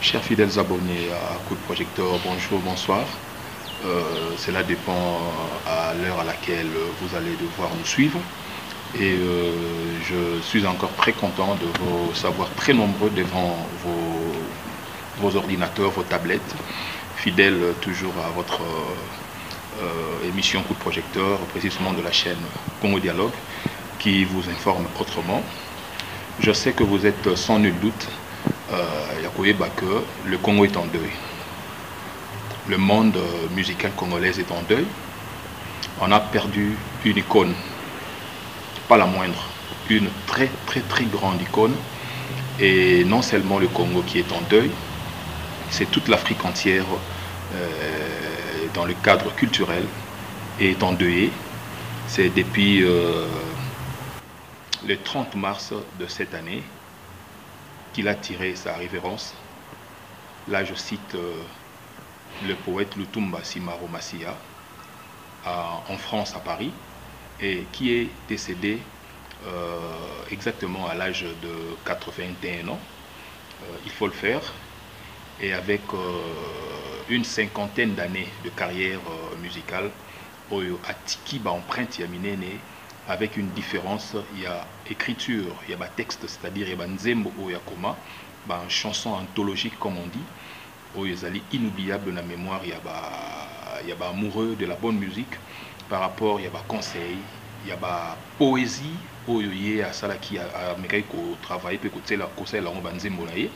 Chers fidèles abonnés à Coup de Projecteur, bonjour, bonsoir. Euh, cela dépend à l'heure à laquelle vous allez devoir nous suivre. Et euh, je suis encore très content de vous savoir très nombreux devant vos, vos ordinateurs, vos tablettes, fidèles toujours à votre émission Coup de Projecteur, précisément de la chaîne Congo Dialogue, qui vous informe autrement. Je sais que vous êtes sans nul doute euh, que le Congo est en deuil. Le monde musical congolais est en deuil. On a perdu une icône, pas la moindre, une très très très grande icône. Et non seulement le Congo qui est en deuil, c'est toute l'Afrique entière euh, dans le cadre culturel est endeuillée. C'est depuis euh, le 30 mars de cette année qu'il a tiré sa révérence. Là, je cite euh, le poète Lutumba Simaro Massia en France, à Paris, et qui est décédé euh, exactement à l'âge de 81 ans. Il faut le faire. Et avec une cinquantaine d'années de carrière musicale, Oyo Atiki ba empreinte Yaminene, avec une différence, il y a écriture, il y a texte, c'est-à-dire il y a nzembo oyakoma, une chanson anthologique comme on dit, où ils inoubliable la mémoire, il y a il y a amoureux de la bonne musique. Par rapport, il y a conseil, il y a poésie, oyo ye à sala qui a mekai ko travailler pe ko tsela ko sala ngo banzembo na ye.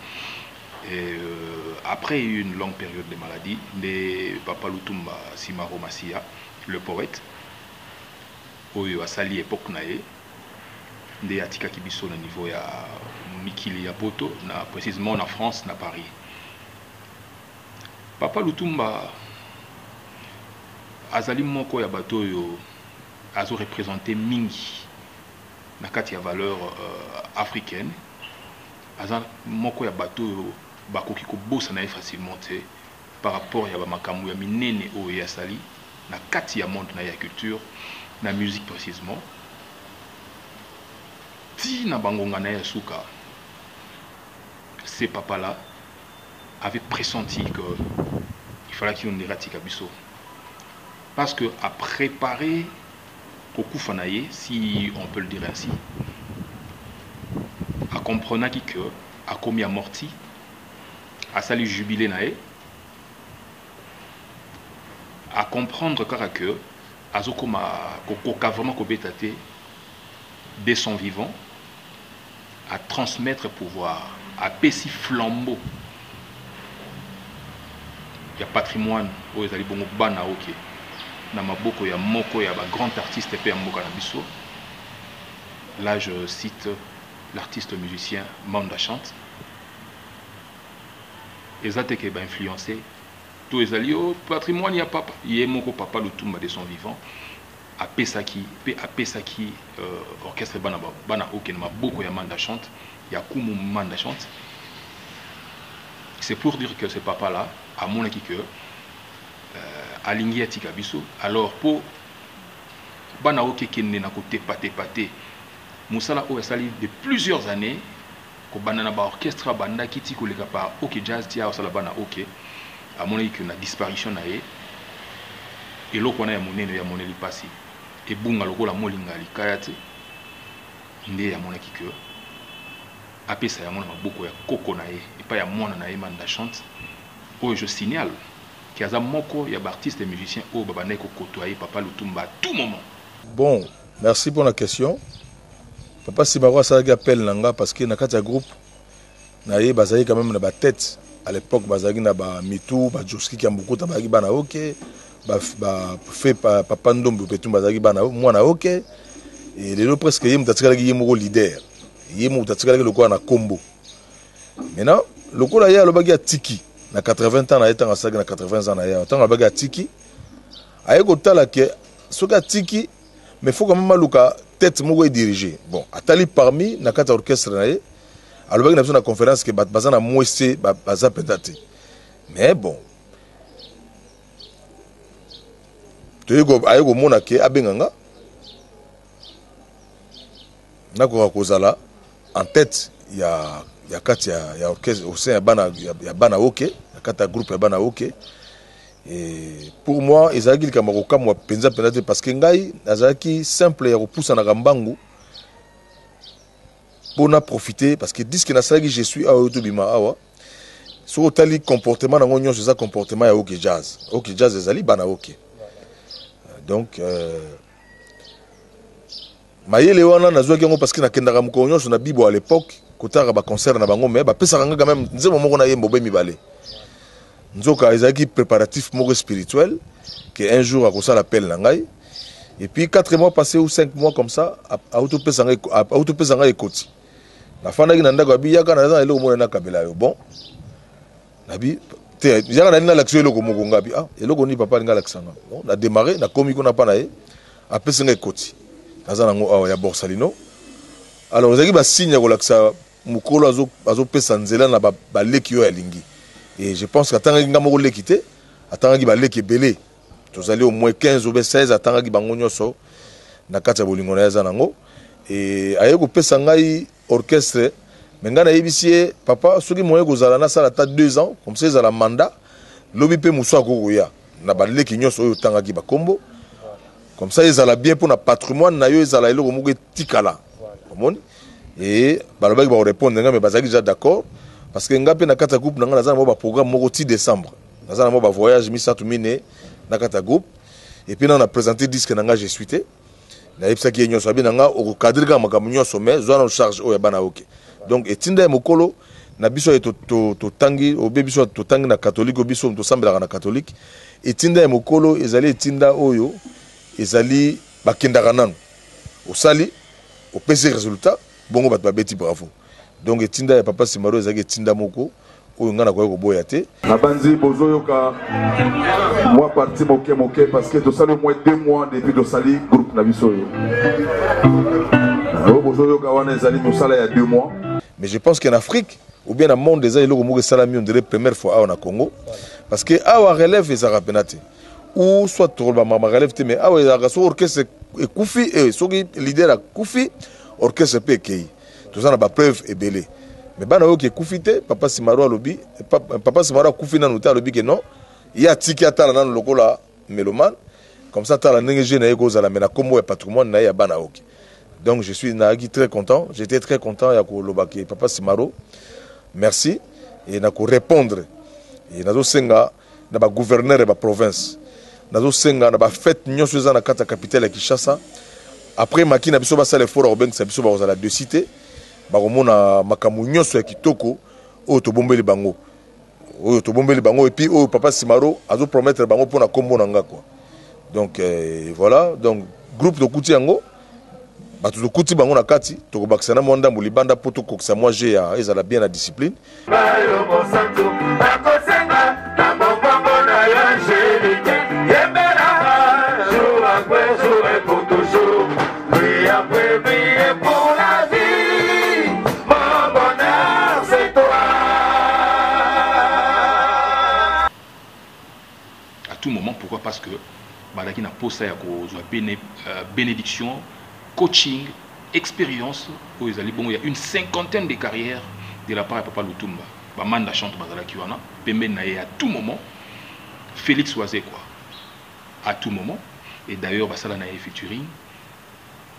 Et euh, après une longue période de maladie, de Papa Lutumba Simaro Massia, le poète, oyo asali époque na ye nde atikaki biso na niveau ya mikili ya poto na précisément na france na paris. Papa lutumba azali moko ya bato oyo azorepresente mingi na kati ya valeur euh, africaine aza moko ya bato oyo bakoki kobosana ye facilement te par rapport ya bamakambo ya minene oyo ye asali na kati ya monde na ye ya culture la musique précisément. Tina bangonga na ya suka ces papas là avaient pressenti que il fallait qu'il y ait tika biso parce que à préparer kokufa na ye si on peut le dire ainsi akomprenaki que akomi amorti asali jubilé na ye à comprendre kaka que azokoma kokoka vraiment kobeta te dès son vivant à transmettre pouvoir apesi flambeau. Ya patrimoine oyo ezali bongo bana oke. Na maboko ya moko ya bagrand artiste mpe ya mboka na biso là je cite l'artiste musicien manda chante eza teke bainfluencé to ezali o patrimoine ya papa. Ye moko papa lutumba de son vivant. Apesaki mpe apesaki euh, orchestre bana, bana oke na maboko ya manda chante. Ya kumu manda chante. C'est pour dire que ce papa là amonaki que euh, alingi atika biso alors mpo bana oke kende na kotepatepa te. Mosala oyo asali de plusieurs années kobanda na baorchestre abandaki ti koleka pa oke jazz ti asala bana oke amonaki ke na disparition na ye eloko wana ya monene ya moneli mpasi. Ebunga lokola molinga likaya te nde amonaki ke apesa yango na maboko ya koko na ye epai ya mwana na ye manda chante oyo je signale ke aza moko ya baartiste musicien oyo babandaki kokotoa ye papa lutumba à tout moment. Bon merci pour la question papa simaro asalaki appel na nga parce que na kati ya groupe na ye bazalaki quand même na batete à l'époque bazalaki na bamitu bajoski kiambukuta bazalaki bana oke bafe papa ndombo petum bazalaki bana mwana oke. Lelo presque ye moto atikalaki ye moko leader. Ye moto atikalaki lokola na nkombo maintenant lokola ye alobaki atiki na 80 ans na ye ntango asalaki na 80 ans na ye ntango alobaki atiki aye kotala ke soki atiki mais faut quand même aluka tête moko edirige bon atali parmi na kati ya orchestre na ye alobaki na biso na conférence ke bato baza na mwese baza mpenza te mais bon aye komona ke abenga nga nakoka kozala. En tête ya ya kati ya, ya orchestre au sein ya bana ya, ya bana oke. Ya kati ya groupe ya bana oke et pour moi ezalaki likambo ya kokamwa mpenza mpenza te parce que ngai nazalaki simple ya kopusanaka mbangu mpona profiter parce que diske nasalaki je suis awa oyo tobima awa soki otali comportement nango nyonso eza comportement ya oke jazz. Oke jazz ezali bana oke donc euh, mayele wana nazwaki yango parce que nakendaka mokolo nyonso na bibo à l'époque kotaka baconcert na bango me bapesaka nga quand même nzembo moko nzoka ezalaki préparatif moko spirituel que un jour akosala appel na ngai et puis 4 mois passé ou 5 mois comme ça autopesa ngai ekoti nafandaki na ndako abi naza na eloko moko nakabela yo bon nabi te yaka nali nalakisa eloko moko ngabi ah eloko nini papa alinga alakisanga bon nadémarre nakomi kuna mpa na ye apesi ngai ekoti naza nango awa ya borsalino alors ezalaki basigne ya kolakisa mokolo azopesa nzela na baleki oyo alingi et je pense que atangaki nga moko leki te atangaki baleki ebele. Tozali au moins 15 obe 16 atangaki bango nyonso na kati ya bolingo na ye aza nango. E aye kopesa ngai orchestre me ngai nayebisi ye papa soki moye kozala nasala ata 2 ans comme ça ezala mandat lobi mpe mosu akokoya. Na baleki nyonso oyo otangaki bakombo comme ça ezala bien mpona patrimoine na yo ezala eloko moko etikala. Omoni? E balobaki bakorépondre ngai me bazalaki déjà d'accord parce que ngai mpe na kati ya groupe na ngai naza na mo baprogramme moko ti décembre. Naza na mo bavoyage misato mine na kati ya groupe. Et puis na présente disque na ngai je suis te nayebisaki ye nyonso. Abi na ngai okokadre kaka makambo nyonso mais zwa na charge oyo ya bana oke. Donc etinda ya mokolo na biso ye totangi obe biso totangi na katholike biso tosambelaka na katholike etinda ya mokolo ezali etinda oyo ezali bakendaka nanu. Osali opesi résultat bongo bato babeti bravo donc etinda ya papa simaro ezalaki etinda moko oyo ngai nakoki koboya te. Nabanzi bozoyoka. Mwa parti moke moke parce que tosali moins deux mois depuis tosali groupe na biso oyo. Oyo bozoyoka wana ezali mosala ya deux mois. Mais je pense qu'en afrique ou bien na monde eza eloko moko esalami ondele première fois awa na congo. Parce que awa relève ezalaka mpena te. Ou soit tokoloba makambo relève te mais awa ezalaka soki orchestre ekufi soki leader akufi orchestre mpe ekei toza na bapreuve ebele me bana oyo ekufi te papa simaro alobi papa simaro akufi nanu alobi ke non. Ye atiki atala nanu lokola mélomane. Comme ça atala ndenge je na ye kozala me na nkombo ya patrimoine na ye ya donc je suis nayaki très content. J'étais très content ya koloba ke papa simaro merci. E na korépondre e nazosenga na bagouverneur ya baprovince nazosenga na bafete nyonso eza na kati ya capitale ya kinshasa. Après maki na biso basala effort ya kobengisa biso bakozala de cité bakomona makambo nyonso ya kitoko oyo tobombeli bango. Oyo tobombeli bango epuis oyo papa simaro azopromettre bango mpona nkombo na nga kua donc euh, voilà. Donc groupe tokuti yango. Bato tokuti bango na kati tokobakisa na mwa ndambo libanda mpo tokokisa mwa je ya ezala bien na discipline parce que balaki na posa ya kozwa bénédiction coaching expérience oyo ezali bongo ya une cinquantaine de carrières de la part ya papa lutumba. Bamanda chante bazalaki wana pembeni na ye à tout moment. Félix oise quoi. À tout moment. Et d'ailleurs basala na ye featuring.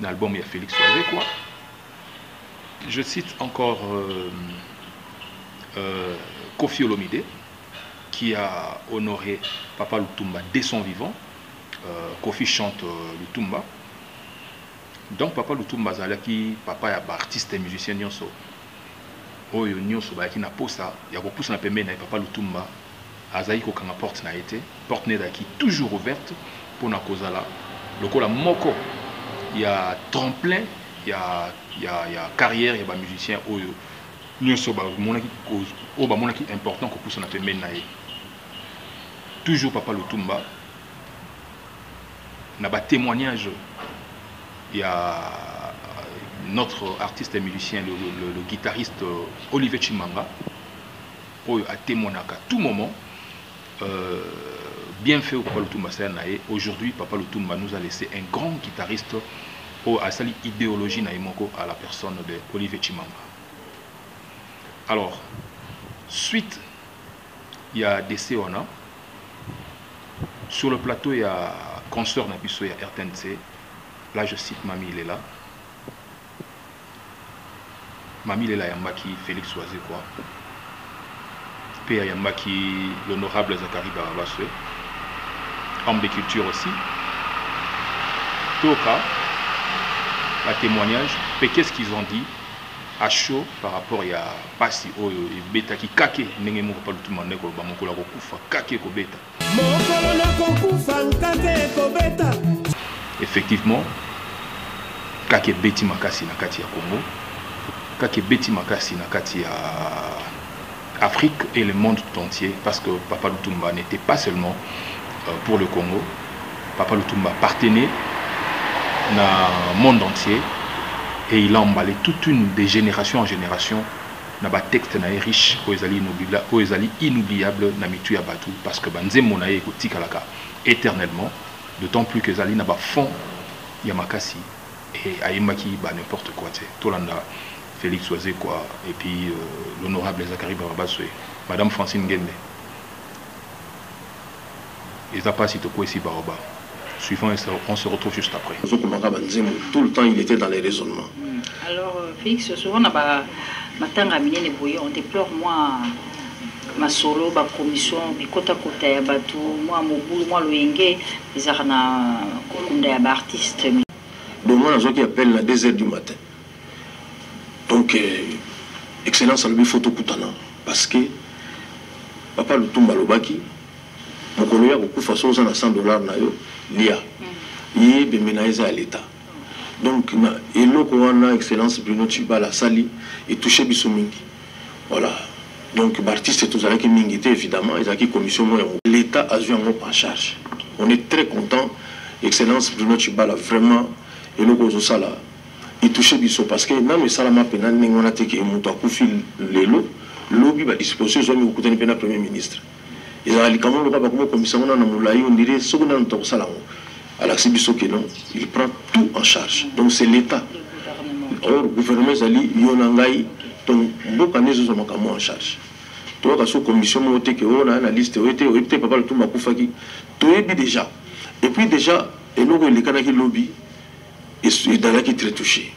Na album ya félix oise quoi. Je cite encore euh, euh, kofi olomide qui a honoré Papa Lutumba dès son vivant. Euh, Kofi chante euh, Lutumba. Donc Papa Lutumba zalaki papa ya artiste et musicien nyonso. Oyo nyonso bayaki na posa ya kopusa na pembeni na Papa Lutumba azali kokanga porte na été porte na ezalaki toujours ouverte mpona kozala lokola moko ya tremplin ya, ya, ya carrière ya bamusicien oyo nyonso bamonaki oyo important kopusa na pembeni ye toujours Papa Lutumba, na ba témoignage, il y a notre artiste et musicien, le, guitariste Olivier Chimanga, a témoigné à tout moment, euh, bien fait au Papa Lutumba Aujourd'hui, Papa Lutumba nous a laissé un grand guitariste oyo asali idéologie na ye moko à la personne de olivier chimamba. Alors suite ya décès wana sur le plateau ya consort na biso ya rtnc là je cite mami ilela mami ilela ayambaki félix wazekwa mpe ayambaki l'honorable zakari barabaswe. Homme de culture aussi. Toka la témoignage. Mpe qu'est-ce qu'ils ont dit à chaud par rapport ya pasi oyo ebetaki kake ndenge moko pa lutuma ndeko loba mokolo akokufa kake ekobeta effectivement kake ebeti makasi na kati congo kake ebeti makasi na afrique et le monde entier parce que papa lutumba n'était pas seulement euh, pour le congo papa lutumba appartenait na monde entier et il a emballé toute une des générations en génération na batexte na ye riche oyo ezali inoubliable, oyo ezali inoubliable na mitu ya bato parce que banzembo na ye ekotikalaka éternellement d'autant plus que ezali na bafond ya makasi et ayembaki ba n'importe quoi te tolanda félix oise quoi. Et puis euh, l'honorable zakari barabaswe madame francine ngende. Eza mpasi tokwesi baoba suivant on se retrouve juste après. Tout le temps il était dans les raisonnements. Alors euh, félix souvent na matanga minene boye on déplore moi masolo bacommission bikotakota ya bato mwa mobulu mwa loyenge ezalaka na kokunda ya baartiste donc moi nazwaki appel na 2 heures du matin. Donc euh, excellence alobi fo tokutana parce que papa lutumba alobaki mokolo ya kokufa so oza na 100 dollar na yo lia. Ye bembe na ye eza ya l'état donc na eloko wana excellence bruno tibala asali etouche biso mingi. Voilà. Donc baartiste tozalaki mingi te évidemment ezalaki commission moko yango l'état azwi yango en charge. On est très content excellence bruno tibala vraiment eloko ozosala etouche biso parce que nano esalama mpena ndenge wana te ke moto akufi lelo lobi badisposition ezwami kokutani mpe na premier ministre. Ezala likambo loka bakoma komisa ngo nana molai ondire soki nano tokosala yango alakisi biso ke non il prend tout en charge. Donc c'est l'état. Or gouvernement ezali yo na ngai donc mboka nde ezozwa makambo en charge. Toyoka so commission moko te ke oyo na na liste oyo te oyebi te papa lutumba akufaki toyebi déjà. Et puis déjà eloko elekanaki lobi ezalaki très touché.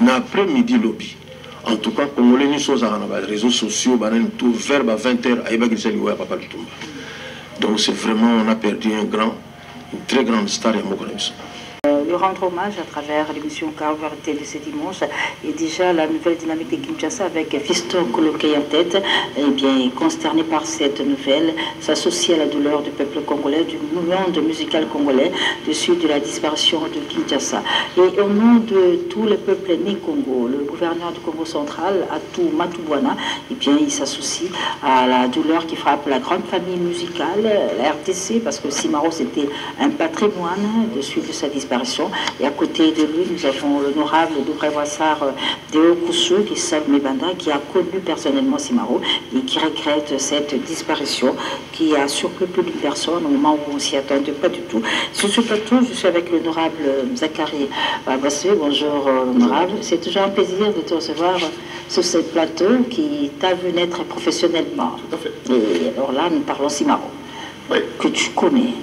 Na après midi lobi en tout cas congolais nyonso ozalaka na baréseaux sociaux banani tout vers ba 20 heures ayebaki lisa liwo ya papa lutumba donc c'est vraiment on a perdu un grand une très grande lui rendre hommage à travers l'émission Carverité de ce dimanche et déjà la nouvelle dynamique de Kinshasa avec Fiston Koloké en tête, eh bien, consterné par cette nouvelle, s'associe à la douleur du peuple congolais, du monde musical congolais, de suite de la disparition de Kinshasa. Et au nom de tout le peuple né Congo, le gouverneur du Congo central, Atou Matubwana, eh bien, il s'associe à la douleur qui frappe la grande famille musicale, la RTC, parce que Simaro c'était un patrimoine de suite de sa disparition. Et à côté de lui, nous avons l'honorable Doubré Wassar Deo Koussou, qui Mebanda, qui a connu personnellement Simaro et qui regrette cette disparition qui a surpris plus d'une personne au moment où on s'y attendait pas du tout. Sur ce plateau, je suis avec l'honorable Zachary Bassé. Bonjour, honorable. C'est toujours un plaisir de te recevoir sur ce plateau qui t'a vu naître professionnellement. Tout à fait. Et alors là, nous parlons Simaro, Oui. que tu connais.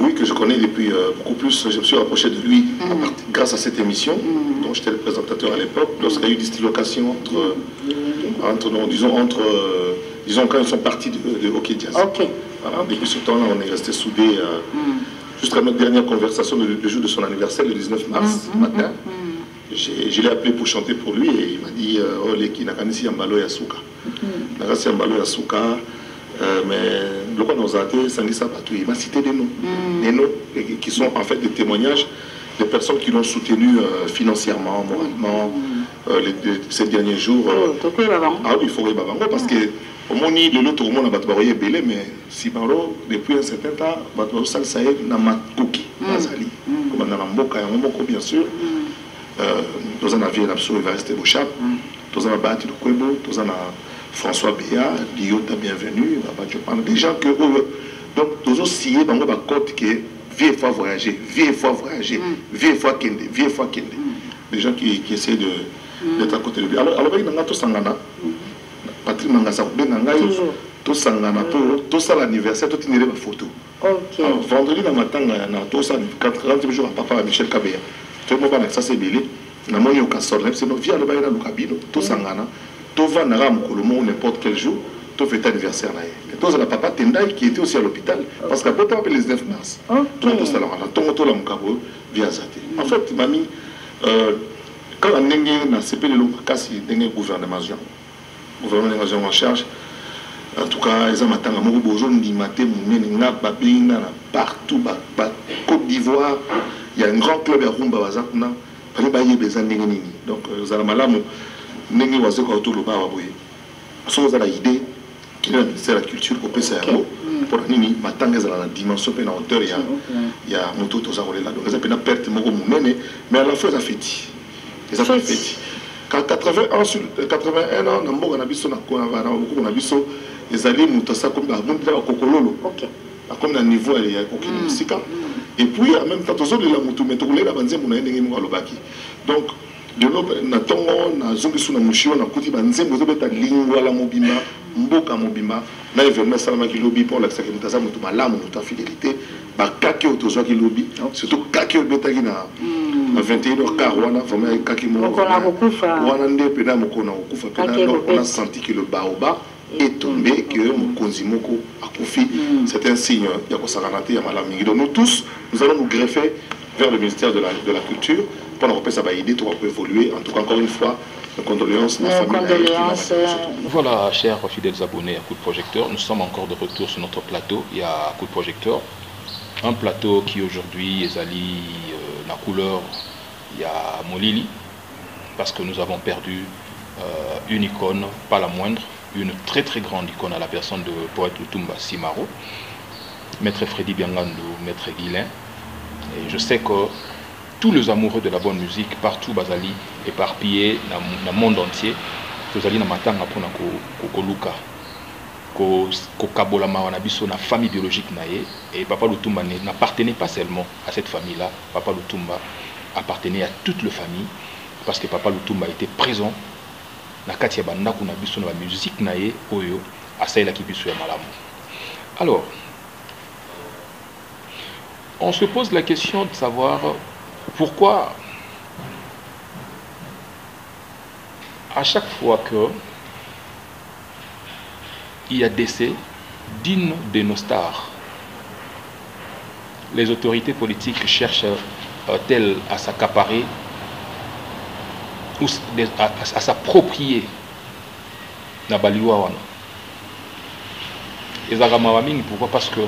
Oui, que je connais depuis euh, beaucoup plus. Je me suis rapproché de lui à part- grâce à cette émission, dont j'étais le présentateur à l'époque, lorsqu'il y a eu des dislocations entre, entre non, disons, entre, euh, disons, quand ils sont partis de, de Hockey Jazz. Voilà, depuis ce temps-là, on est resté soudés euh, jusqu'à notre dernière conversation le, le jour de son anniversaire, le 19 mars matin. Je l'ai appelé pour chanter pour lui et il m'a dit euh, Oh, Leki, nakanisi yambalo yasuka. Nakasi yambalo yasuka. Euh, mais il m'a cité des noms. Des noms qui sont en fait des témoignages de personnes qui l'ont soutenu euh, financièrement, moralement, euh, les- les- ces derniers jours. euh, Oh, bango. ah oui, il faut regarder Babango parce que au moni le lot au monde a battu belé mais si depuis un certain temps ça est na makoki bazali comme na mboka ya moko bien sûr. Euh dans un avion absolu va rester Bouchap dans un bâti de Kwebo dans un François Béat, Guillaume, bienvenue, Babadio Pan, des gens que. Donc, nous aussi, dans le compte que vieille fois voyager, vieille fois voyager, mm. vieille fois kende, vieille fois kende. Mm. Des gens qui, qui essaient de, mm. d'être à côté de lui. Alors, alors, il y a tout sangana. Patrick Mangasa, ben nangai, tout sangana, tout ça l'anniversaire, tout inéré ma photo. Alors, vendredi, dans matin, na tout ça, 40 jours à papa, à Michel Kabea. Tout le monde va euh, ça, c'est Billy. Na moni au castor, c'est nos vies, alors, il y a le cabino, tout sangana. Mm. Kaka mokolo moko n'importe quel jour tofete anniversaire na ye. Mais tozala papa tendai qui était aussi à l'hôpital parce que abotama mpe le 19 mars. Ok. donc tosala wana ntongo tolamuka boye vi aza te en fait mami euh, kaka ndenge nasepelelo makasi ndenge gouvernement zion gouvernement ndenge zion en charge en tout cas eza matanga moko bozondima te monene nga babengi nga na partout ba- ba côte d'ivoire il y a un grand club ya rumba baza kuna bali bayeba eza ndenge nini. Donc euh, ezala malamu ndenge wazekoka toloba awa boye. Soki oza na idée kende na ministère ya culture kopesa yango mpona nini? Matanga ezala na dimension mpe na hauteur ya, ya moto toza kolela. Donc eza mpena perte moko monene mais à la fois eza feti eza mpe Feti. feti Ka 81 sur 81 ans na mboka na biso na ko- na na bokumu na biso ezali moto asa komi abondela bakokololo Ok. akomi na niveau ya kokende mosika. Et puis en même temps tozolela motu me tokolela banzembo na ye ndenge moko alobaki. Donc lelo na ntongo nazongi so na moshi oyo nakuti banzembo ezobeta lingwala mobimba mboka mobimba. Na événement esalamaki lobi mpo olakisaki moto aza moto malamu moto ya fidélité. Bakaki oyo tozwaki lobi. Surtout kaki oyo ebetaki na na 21 heures quart wana vraiment kaki moko Mokolo ya kokufa. wana nde pena mokolo na kokufa pena Kaki donc on a ekobeti. senti que le baoba est tombé que mokonzi moko akufi c'est un signe ya kosakana te ya malamu. Mingi donc nous tous nous allons nous greffer vers le ministère de la, de la culture mpona kopesa baidée toka koévoluer en tout cas encore une fois nos condoléances nyonso. Voilà, chers fidèles abonnés à Coup de Projecteur, nous sommes encore de retour sur notre plateau. Il y a Coup de Projecteur, un plateau qui aujourd'hui est allé euh, la couleur, il y a Molili, parce que nous avons perdu euh, une icône, pas la moindre, une très très grande icône à la personne de poète Lutumba Simaro, Maître Freddy Biangando, Maître Guilain. Et je sais que tous les amoureux de la bonne musique partout bazali éparpillés dans le monde entier tozali na matanga mpona ko- ko- koluka. Ko- kokabola mawa na biso na famille biologique na et papa lutumba n'appartenait pas seulement à cette famille là papa lutumba appartenait à toute la famille parce que papa lutumba était présent na kati ya bandako na biso na bamusike na ye oyo asalelaki biso ya malamu. Alors on se pose la question de savoir pourquoi à chaque fois que il y a décès d'une de nos stars, les autorités politiques cherchent-elles à s'accaparer ou à, s'approprier na baliwa wana ezalaka pourquoi? Parce que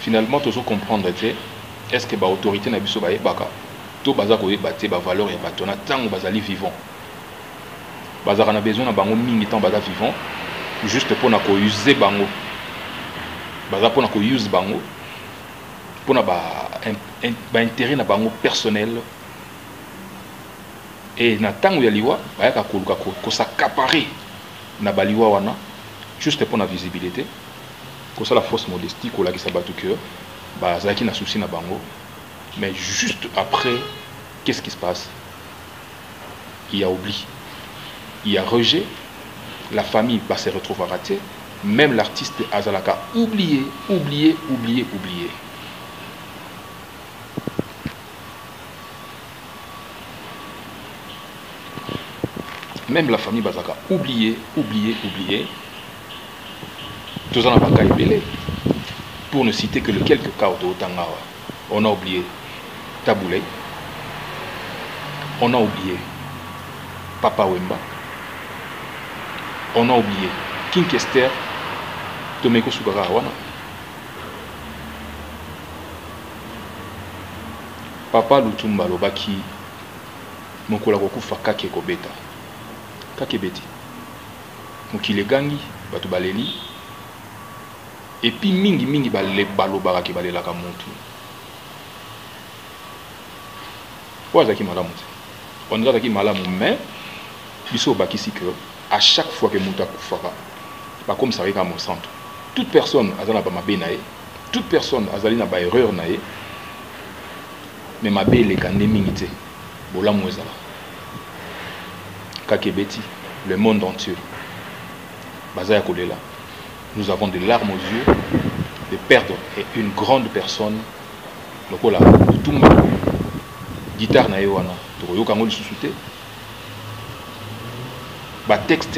finalement tozo comprendre est ce que baautorité na biso bayebaka to baza koyeba te bavaleur ya bato. Na ntango bazali vivant. Bazalaka na besoin na bango mingi ntango baza vivant juste mpona kouse bango. Baza mpona kouse bango mpona baintérêt na bango personnel. E na ntango ya liwa bayaka koluka ko- kosakapare na baliwa wana juste mpona visibilité. Kosala fausse modestie kolakisa bato ke bazalaki na souci na bango mais juste après qu'est-ce qui se passe? Il y a oubli. Il y a rejet. La famille va se retrouver ratée même l'artiste azalaka oublié oublié oublié oublié. Même la famille bazalaka oublié oublié oublié. Toza na baka pour ne citer que le quelques cas ototanga awa on a oublié taboulay on a oublié papa wemba. On a oublié king kester tomeki kosukaka wana papa lutumba alobaki mokolo akokufa kaka ekobeta kaka ebeti mokili egangi epuis mingimingi balobaka ke balelaka oyo azalaki malamu. Te on azalaki malamu que à chaque fois que moto akufaka bakomisaka kaka mosantu toute personne aza na bamabe toute personne azali na na ye me mabe eleka nde ezala kaka ebeti le monde entier. Baza nous avons des larmes aux yeux de perdre une grande personne guitare na ye wana tokoyoka yango lisusu te.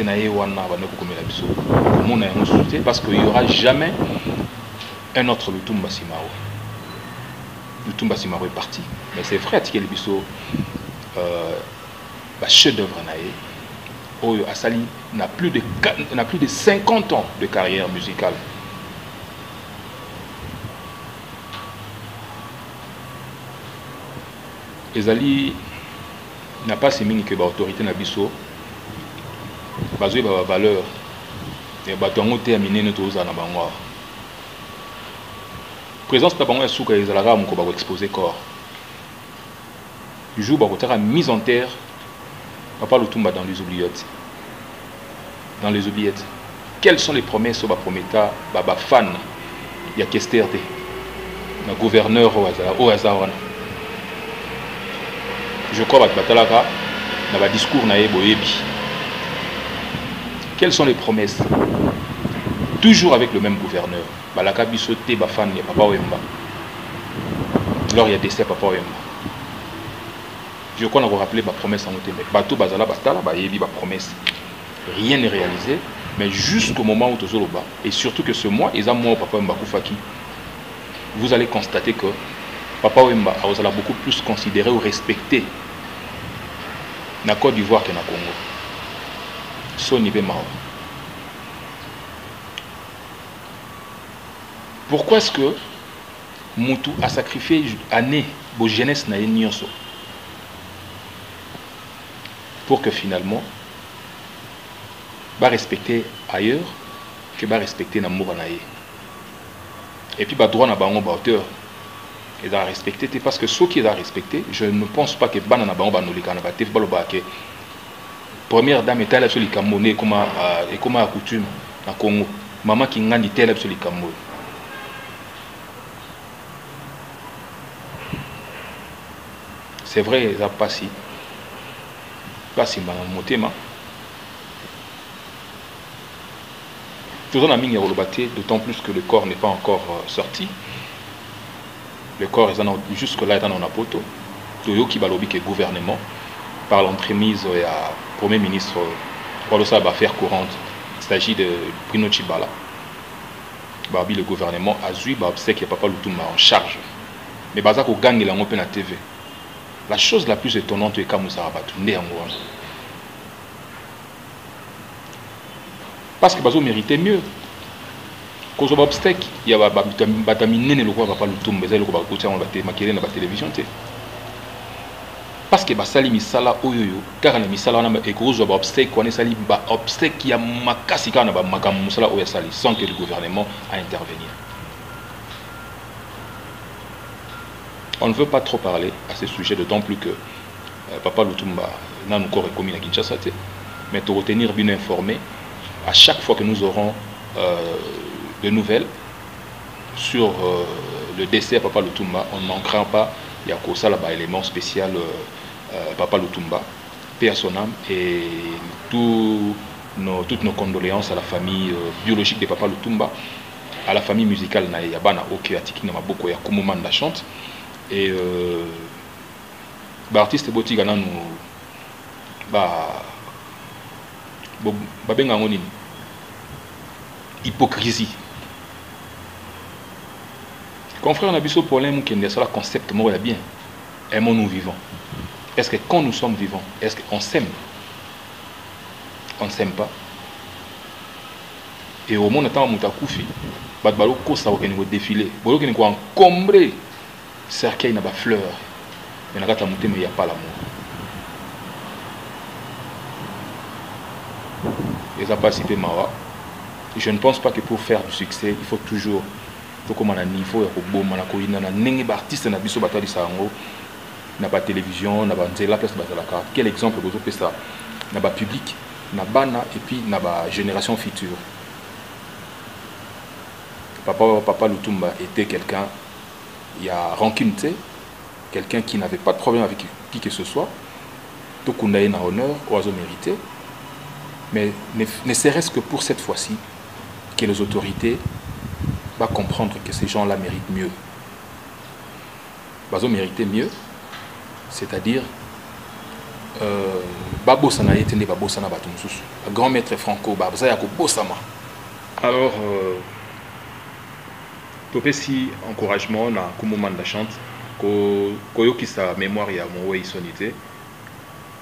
Na ye wana bande kokomela biso komona yango lisusu te parce qu'il y aura jamais un autre lutumba lutumba simaro est parti. Mais c'est vrai atikeli biso euh, bachef d'œuvre na ye oyo asali na plus de na plus de 50 ans de carrière musicale ezali na mpasi mingi ke baautorité na biso bazoyeba bavaleur ya bato yango te ya minene tozala na bango awa. Présence na bango ya suka ezalaka moko bakoexpose corps. Jour bakotaka mise en terre papa lutumba dans les oubliettes. Dans les oubliettes. Quelles sont les promesses baprometa babafan ya kester te? Na gouverneur oyo aza wana je crois bato batalaka na badiscours na ye boyebi. Quelles sont les promesses? Toujours avec le même gouverneur. Balaka biso te bafan ya papa wemba lors ya décès papa wemba je crois na korappeler bapromesse yango te mais bato bazala batala bayebi bapromesse rien n'est réalisé mais jusqu'au moment où tozoloba et surtout que ce mois eza mois papa wemba akufaki vous allez constater que papa wemba akozala beaucoup plus considéré ou respecté na côte d'ivoire que na congo. Soni mpe mawa pourquoi est ce que mutu asacrifie année bo jeunesse na pour que finalement barespecte ailleurs que barespecte na mboka na et puis badroit na bango bahauteur eza respecté te parce que soki eza respecté je ne pense pas que bana na bango banoleka na batefi balobaka ke première dame etala biso likambo nde ekoma ya coutume na congo? Mama kingandi tela biso likambo oyo c'est vrai eza mpasi mpasi mbana motema toza na mingi ya koloba te d'autant plus que le corps n'est pas encore euh, sorti le corps eza jusque là eza na na poto toyoki balobi ke gouvernement par l'entremise ya premier ministre balosala baaffaire courante. Il s'agit de bruno chibala le gouvernement azwi baobsèque ya papa lutumba en charge. Mais baza kogangela yango mpe tv la chose la plus étonnante ekamusaka bato nde yango wana parce que bazomérite mieux kozwa baobstacle ya bato ya minene lokola papa lutumba eza eloko bakoti yango makele na batelevizio te. Parce que basali misala oyo oyo kaka na misala wana ekozwa baobstacle wana esali baobstacle ya makasi kaka na bamakambo mosala oyo asali sans que le gouvernement a intervenir. On ne veut pas trop parler à ce sujet d'autant plus que euh, papa lutumba nanu corps ekomi na kinshasa te mais to retenir bino informé à chaque fois que nous aurons euh, de nouvelles sur euh, le décès à Papa Lutumba, on ne manquera pas, il y a Kosala, élément spécial euh, euh, Papa Lutumba, paix à son âme, et toutes nos condoléances à la famille biologique de Papa Lutumba, à la famille musicale na Yabana, Oke Atiki Namaboko, ya Kumumanda chante, et euh, bah, artiste nous bah, hypocrisie confrère na biso paulin mokende asala concept moko ya bien aimons nous vivants? Est ce que quand nous sommes vivants est ce qu'on s'aime? On ne s'aime pas. Et omona ntango moto akufi bato balokosa kokende kodefile bolokende koencombre cercueil na bafleur me na kati ya motema eya pas l'amour. Eza mpasi mpe mawa je ne pense pas que pour faire du succès il faut toujours tokóma na niveau ya koboma na koyinda na ndenge baartiste na biso batalisa yango na batelevizio na banzela place bazalaka. Quel exemple bozopesa? Na bapublic na bana et puis na bagénération future. Papa papa lutumba était quelqu'un ya rancune te quelqu'un qui n'avait pas de problème avec qui que ce soit, tout a honneur, oiseau mérité, mais ne, ne serait-ce que pour cette fois-ci, que les autorités vont comprendre que ces gens-là méritent mieux. Ils mériter mieux, c'est-à-dire euh, babosana ye tende babosana bato mosusu. Grand maître franco baza ya kobosama. Alors euh, topesi encouragement na kumomanda chante koyokisa mémoire ya mowei soni te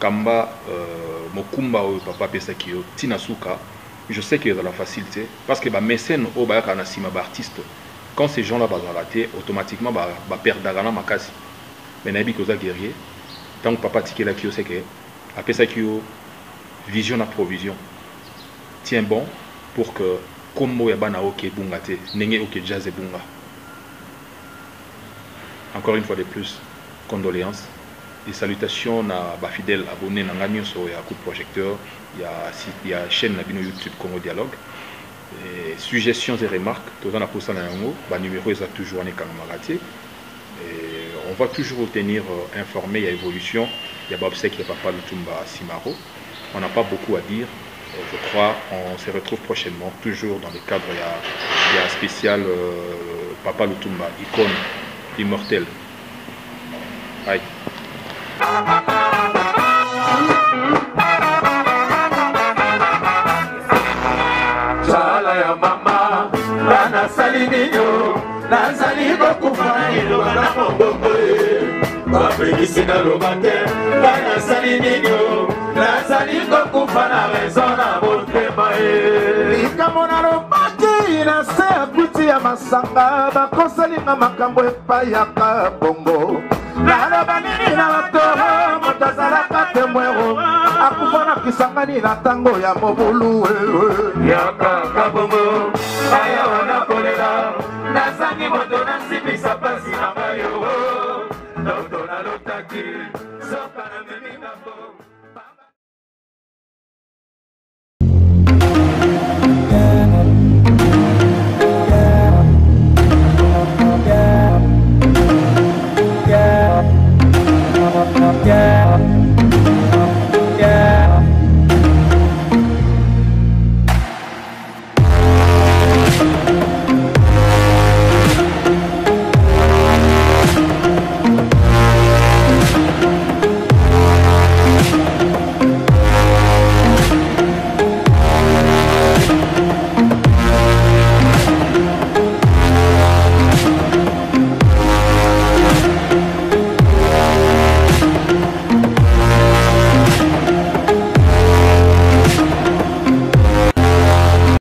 kamba euh, mokumba oyo papa apesaki yo ntina suka je sais que ezala facile te parce que oyo bayaka na nsima baartiste quand ces gens là bazalaka te automatiquement baperdaka na makasi mais nayebi koza guerrier ntango papa atikelaki yo seke apesaki yo vision na provision. Tient bon pour que kombo ya bana oyo ke ebunga te ndenge oke jazz ebunga encore une fois de plus condoléances et salutations na bafidèle abonné na ngai nyonso ya coup projecteur ya, ya chaîne na bino youtube congo dialogue et suggestions et remarques toza na posa na yango banuméro eza toujours wana ekangamaka te on va toujours tenir euh, informé, il y a évolution, il y a Babsek, il y a Papa Lutumba Simaro. On n'a pas beaucoup à dire. Je crois on se retrouve prochainement, toujours dans le cadre, il y a, il y a un spécial euh, Papa Lutumba, icône immortelle. Aïe. nazali kokufa na liloba na mobongo bapekisi naloba te ngai nasali nini o nazali kokufa na rezo na motema ye likambo nalobaki na se ya kuti ya masanga bakosalinga makambo epayaka bongo nalo banini na bato? Moto azalaka temwero akufanakisangani na ntango ya mobulu yakaka bongo aya wana kolela nazangi moto nasipisa